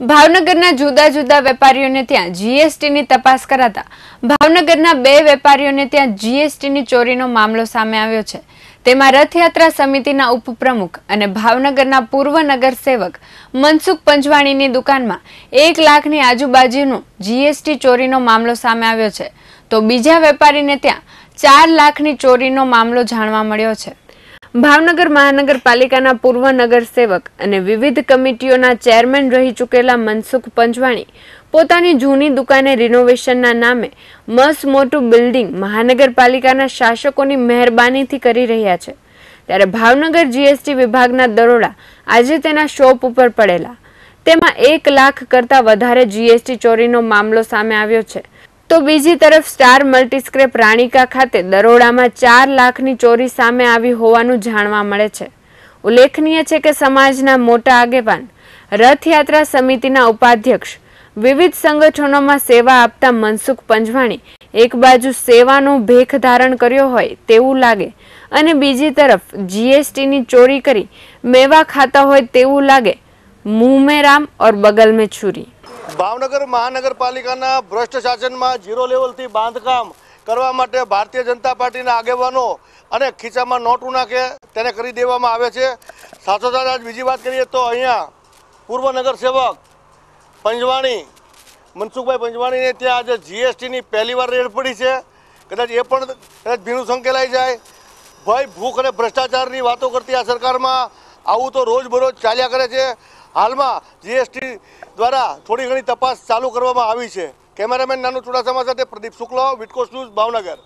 ભાવનગરના જુદા જુદા વેપારીઓને ત્યાં જીએસટીની તપાસ કરાતા ભાવનગરના બે વેપારીઓને ત્યાં જીએસટીની ચોરીનો મામલો સામે આવ્યો છે. તેમાં રથયાત્રા સમિતિના ઉપપ્રમુખ અને ભાવનગરના પૂર્વ નગરસેવક મનસુખ પંજવાણીની દુકાનમાં એક લાખની આજુબાજુનો જીએસટી ચોરીનો મામલો સામે આવ્યો છે. તો બીજા વેપારીને ત્યાં ચાર લાખની ચોરીનો મામલો જાણવા મળ્યો છે. ભાવનગર મહાનગરપાલિકાના પૂર્વ નગરસેવક અને વિવિધ કમિટીઓના ચેરમેન રહી ચૂકેલા મનસુખ પંચવાણી પોતાની જૂની દુકાને રિનોવેશનના નામે મસ્ત મોટું બિલ્ડિંગ મહાનગરપાલિકાના શાસકોની મહેરબાનીથી કરી રહ્યા છે. ત્યારે ભાવનગર જીએસટી વિભાગના દરોડા આજે તેના શોપ ઉપર પડેલા. તેમાં એક લાખ કરતાં વધારે જીએસટી ચોરીનો મામલો સામે આવ્યો છે. તો બીજી તરફ સ્ટાર મલ્ટીસ્ક્રેપ રાણીકા ખાતે દરોડામાં ચાર લાખની ચોરી સામે આવી હોવાનું જાણવા મળે છે. ઉલ્લેખનીય છે કે સમાજના મોટા આગેવાન, રથયાત્રા સમિતિના ઉપાધ્યક્ષ, વિવિધ સંગઠનોમાં સેવા આપતા મનસુખ પંજવાણી એક બાજુ સેવાનો ભેખ ધારણ કર્યો હોય તેવું લાગે અને બીજી તરફ જીએસટીની ચોરી કરી મેવા ખાતા હોય તેવું લાગે, મુંહ મેં રામ ઓર બગલ મેં છુરી. ભાવનગર મહાનગરપાલિકાના ભ્રષ્ટ શાસનમાં ઝીરો લેવલથી બાંધકામ કરવા માટે ભારતીય જનતા પાર્ટીના આગેવાનો અને ખીચામાં નોટું નાખે તેને કરી દેવામાં આવે છે. સાથોસાથ આજ બીજી વાત કરીએ તો અહીંયા પૂર્વ નગરસેવક પંજવાણી, મનસુખભાઈ પંજવાણીને ત્યાં આજે જીએસટીની પહેલી વાર રેડ પડી છે. કદાચ એ પણ કદાચ ભીનું સંકેલાઈ જાય. ભય, ભૂખ અને ભ્રષ્ટાચારની વાતો કરતી આ સરકારમાં આવું તો રોજબરોજ ચાલ્યા કરે છે. હાલમાં જીએસટી દ્વારા થોડી ઘણી તપાસ ચાલુ કરવામાં આવી છે. કેમેરામેન નાનુ ચુડાસમા સાથે પ્રદીપ શુક્લ વિટકોસ ન્યૂઝ ભાવનગર.